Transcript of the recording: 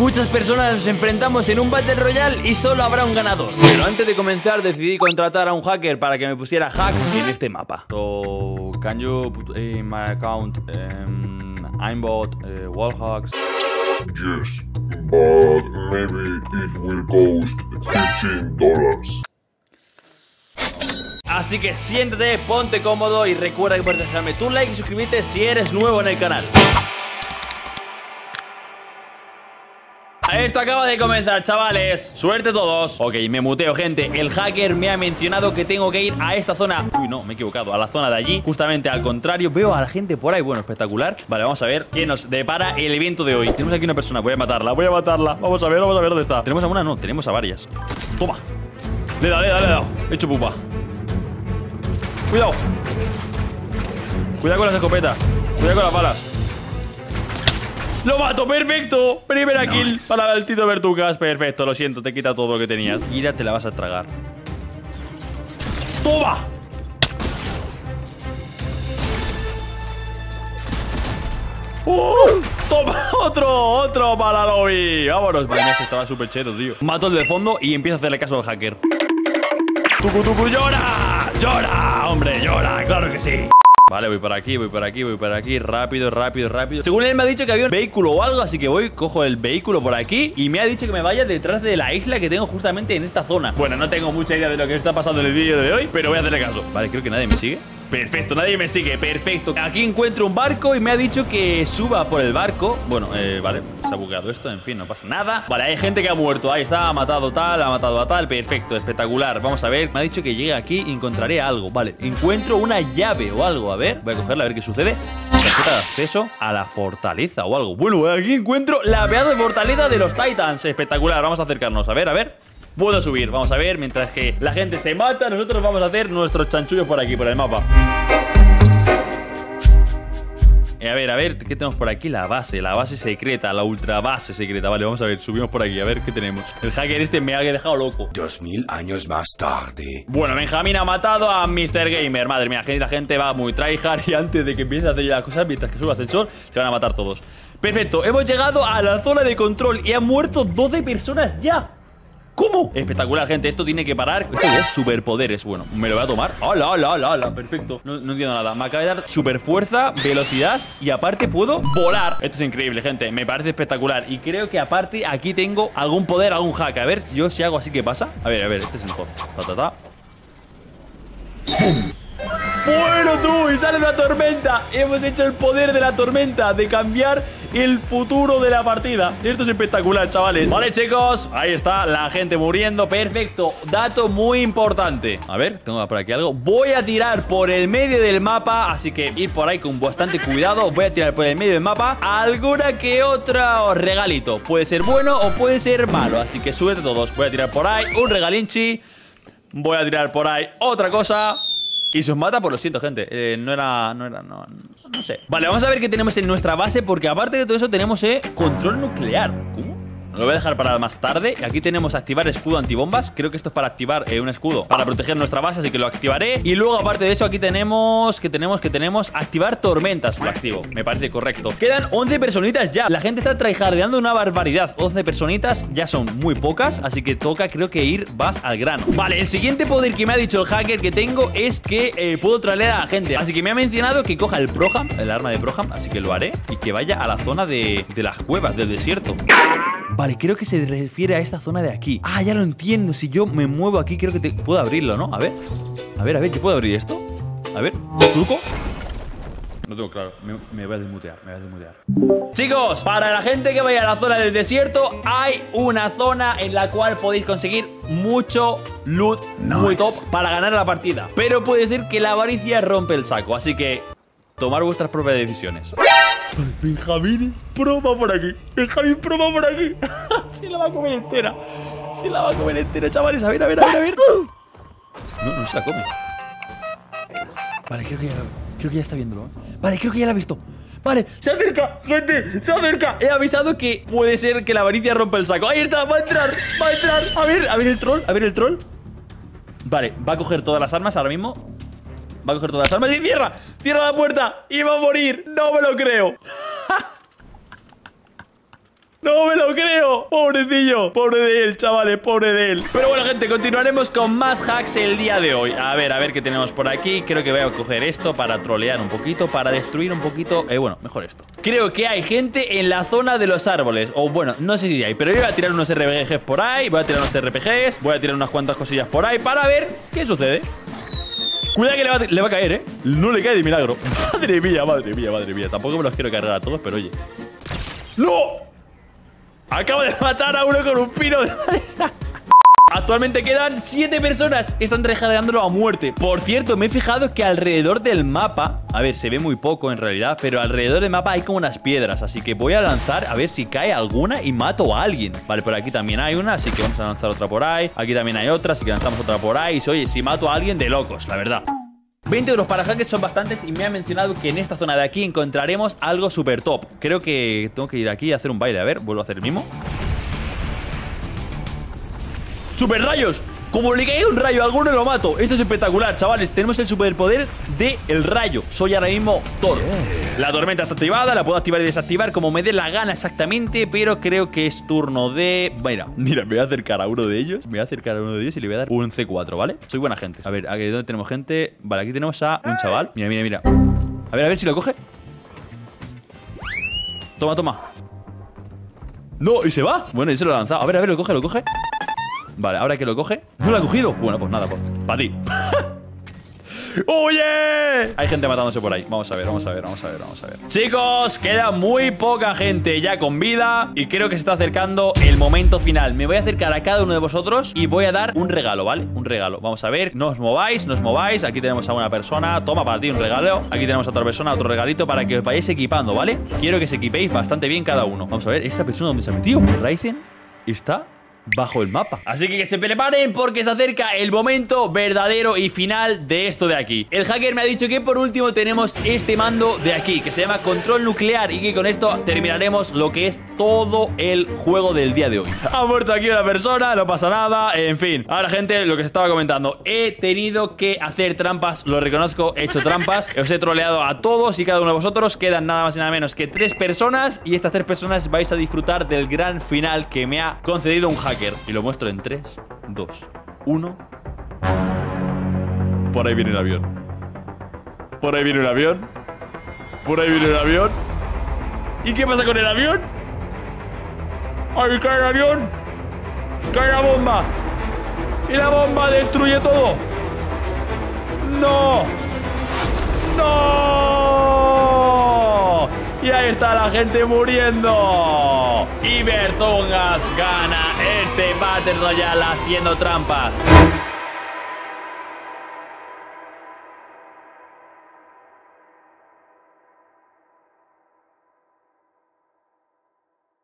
muchas personas nos enfrentamos en un Battle Royale y solo habrá un ganador. Pero antes de comenzar decidí contratar a un hacker para que me pusiera hacks en este mapa. So, can you put in my account um, aimbot, uh, wall hacks? Yes, but maybe it will cost $15. Así que siéntate, ponte cómodo y recuerda que puedes dejarme tu like y suscribirte si eres nuevo en el canal. Esto acaba de comenzar, chavales. Suerte todos. Ok, me muteo, gente. El hacker me ha mencionado que tengo que ir a esta zona. Uy, no, me he equivocado. A la zona de allí. Justamente al contrario Veo a la gente por ahí. Bueno, espectacular. Vale, vamos a ver qué nos depara el evento de hoy. Tenemos aquí una persona. Voy a matarla Voy a matarla. Vamos a ver, vamos a ver dónde está. ¿Tenemos a una? No, tenemos a varias. Toma. Le da, le da, le da He hecho pupa. Cuidado. Cuidado con las escopetas. Cuidado con las balas ¡Lo mato! ¡Perfecto! Primera kill para el Tito Bertucas. Perfecto, lo siento, te quita todo lo que tenías. Mira, te la vas a tragar. ¡Toma! ¡Uh! ¡Toma! ¡Otro! ¡Otro para lobby! ¡Vámonos! Madre mía, estaba súper cheto, tío. Mato el de fondo y empiezo a hacerle caso al hacker. ¡Tucu, tucu, llora! ¡Llora! ¡Hombre, llora! ¡Claro que sí! Vale, voy por aquí, voy por aquí, voy por aquí. Rápido, rápido, rápido. Según él me ha dicho que había un vehículo o algo Así que voy, cojo el vehículo por aquí Y me ha dicho que me vaya detrás de la isla que tengo justamente en esta zona. Bueno, no tengo mucha idea de lo que está pasando en el vídeo de hoy Pero voy a hacerle caso. Vale, creo que nadie me sigue. Perfecto, nadie me sigue, perfecto. Aquí encuentro un barco y me ha dicho que suba por el barco. Bueno, eh, vale, se ha bugueado esto, en fin, no pasa nada. Vale, hay gente que ha muerto, ahí está, ha matado tal, ha matado a tal. Perfecto, espectacular, vamos a ver. Me ha dicho que llegue aquí y encontraré algo. Vale, encuentro una llave o algo, a ver Voy a cogerla a ver qué sucede. Tarjeta de acceso a la fortaleza o algo. Bueno, aquí encuentro la pedazo de fortaleza de los Titans. Espectacular, vamos a acercarnos, a ver, a ver. Puedo subir. Vamos a ver, mientras que la gente se mata, nosotros vamos a hacer nuestros chanchullos por aquí, por el mapa. A ver, a ver, ¿qué tenemos por aquí? La base, la base secreta, la ultra base secreta. Vale, vamos a ver, subimos por aquí, a ver qué tenemos. El hacker este me ha dejado loco. Dos mil años más tarde. Bueno, Benjamín ha matado a Mr. Gamer. Madre mía, la gente va muy tryhard Y antes de que empiece a hacer las cosas, mientras que suba el ascensor Se van a matar todos. Perfecto, hemos llegado a la zona de control Y han muerto 12 personas ya ¿Cómo? Espectacular, gente. Esto tiene que parar. Esto es superpoderes. Bueno, me lo voy a tomar. ¡Hala, hala, hala! hala! Perfecto. No, entiendo nada. Me acaba de dar super fuerza, velocidad y aparte puedo volar. Esto es increíble, gente. Me parece espectacular. Y creo que aparte aquí tengo algún poder, algún hack. A ver, yo si hago así, ¿qué pasa? A ver, a ver, este es mejor. Ta, ta, ta. Bueno tú, y sale la tormenta Hemos hecho el poder de la tormenta De cambiar el futuro de la partida. Esto es espectacular, chavales. Vale, chicos, ahí está, la gente muriendo. Perfecto, dato muy importante. A ver, tengo por aquí algo. Voy a tirar por el medio del mapa Así que ir por ahí con bastante cuidado. Voy a tirar por el medio del mapa. Alguna que otra regalito. Puede ser bueno o puede ser malo Así que súbete todos. Voy a tirar por ahí un regalinchi. Voy a tirar por ahí otra cosa y se os mata, por lo siento, gente. Eh, no era. No era. No, no sé. Vale, vamos a ver qué tenemos en nuestra base. Porque aparte de todo eso, tenemos eh, control nuclear. ¿Cómo? Lo voy a dejar para más tarde. Aquí tenemos activar escudo antibombas. Creo que esto es para activar eh, un escudo Para proteger nuestra base, así que lo activaré. Y luego aparte de eso aquí tenemos Que tenemos, que tenemos Activar tormentas, lo activo, me parece correcto. Quedan 11 personitas ya. La gente está tryhardeando una barbaridad. 11 personitas ya son muy pocas Así que toca creo que ir más al grano. Vale, el siguiente poder que me ha dicho el hacker que tengo Es que eh, puedo traer a la gente. Así que me ha mencionado que coja el Proham El arma de Proham, así que lo haré. Y que vaya a la zona de, de las cuevas, del desierto Vale, creo que se refiere a esta zona de aquí. Ah, ya lo entiendo. Si yo me muevo aquí creo que te... puedo abrirlo, ¿no? A ver. A ver, a ver, ¿te puedo abrir esto? A ver, ¿truco? No tengo claro, me, me, voy a desmutear, me voy a desmutear. Chicos, para la gente que vaya a la zona del desierto Hay una zona en la cual podéis conseguir mucho loot muy top para ganar la partida. Pero puede ser que la avaricia rompe el saco Así que tomar vuestras propias decisiones Benjamín proba por aquí. Benjamín proba por aquí. se la va a comer entera. Se la va a comer entera, chavales. A ver, a ver, a ver, a ver. No, no se la come. Vale, creo que ya, creo que ya está viéndolo. ¿eh? Vale, creo que ya la ha visto. Vale, se acerca, gente, se acerca He avisado que puede ser que la avaricia rompa el saco Ahí está, va a entrar, va a entrar A ver, a ver el troll, a ver el troll Vale, va a coger todas las armas ahora mismo Va a coger todas las armas y cierra Cierra la puerta y va a morir No me lo creo No me lo creo. Pobrecillo. Pobre de él, chavales. Pobre de él. Pero bueno, gente, continuaremos con más hacks el día de hoy. A ver, a ver qué tenemos por aquí. Creo que voy a coger esto para trolear un poquito, para destruir un poquito. Eh, bueno, mejor esto. Creo que hay gente en la zona de los árboles. O bueno, no sé si hay, pero yo voy a tirar unos RPGs por ahí. Voy a tirar unos RPGs. Voy a tirar unas cuantas cosillas por ahí para ver qué sucede. Cuidado que le va, a caer, ¿eh? No le cae de milagro. Madre mía, madre mía, madre mía. Tampoco me los quiero cargar a todos, pero oye. ¡No! Acabo de matar a uno con un pino de madera. Actualmente quedan 7 personas. Están rejadeándolo a muerte. Por cierto, me he fijado que alrededor del mapa. A ver, se ve muy poco en realidad. Pero alrededor del mapa hay como unas piedras. Así que voy a lanzar a ver si cae alguna y mato a alguien. Vale, por aquí también hay una. Así que vamos a lanzar otra por ahí. Aquí también hay otra. Así que lanzamos otra por ahí. Oye, si mato a alguien de locos, la verdad. 20 euros para hackers son bastantes y me ha mencionado que en esta zona de aquí encontraremos algo súper top. Creo que tengo que ir aquí y hacer un baile. A ver, vuelvo a hacer el mismo. ¡Super rayos! Como le caiga un rayo a alguno lo mato. Esto es espectacular, chavales. Tenemos el superpoder del el rayo. Soy ahora mismo Thor. La tormenta está activada, la puedo activar y desactivar como me dé la gana exactamente, pero creo que es turno de... Mira, mira, me voy a acercar a uno de ellos, me voy a acercar a uno de ellos y le voy a dar un C4, ¿vale? Soy buena gente. A ver, aquí dónde tenemos gente. Vale, aquí tenemos a un chaval. Mira, mira, mira. A ver, a ver si lo coge. Toma, toma. No, y se va. Bueno, y se lo ha lanzado. A ver, a ver, lo coge, lo coge. Vale, ahora que lo coge. ¿No lo ha cogido? Bueno, pues nada, pues. Para ti. ¡Oye! Hay gente matándose por ahí. Vamos a ver, vamos a ver, vamos a ver, vamos a ver. Chicos, queda muy poca gente ya con vida. Y creo que se está acercando el momento final. Me voy a acercar a cada uno de vosotros y voy a dar un regalo, ¿vale? Un regalo. Vamos a ver. No os mováis, no os mováis. Aquí tenemos a una persona. Toma para ti un regalo. Aquí tenemos a otra persona, otro regalito para que os vayáis equipando, ¿vale? Quiero que se equipéis bastante bien cada uno. Vamos a ver, ¿esta persona dónde se ha metido? Ryzen está bajo el mapa. Así que que se preparen porque se acerca el momento verdadero y final de esto de aquí. El hacker me ha dicho que por último tenemos este mando de aquí, que se llama control nuclear y que con esto terminaremos lo que es todo el juego del día de hoy. Ha muerto aquí una persona, no pasa nada, en fin. Ahora, gente, lo que se estaba comentando. He tenido que hacer trampas, lo reconozco, he hecho trampas. Os he troleado a todos y cada uno de vosotros. Quedan nada más y nada menos que tres personas y estas tres personas vais a disfrutar del gran final que me ha concedido un hacker. Y lo muestro en 3, 2, 1. Por ahí viene el avión. Por ahí viene el avión. Por ahí viene el avión. ¿Y qué pasa con el avión? ¡Ahí cae el avión! ¡Cae la bomba! ¡Y la bomba destruye todo! ¡No! ¡No! Y ahí está la gente muriendo. Y Bertongas gana este Battle Royale haciendo trampas.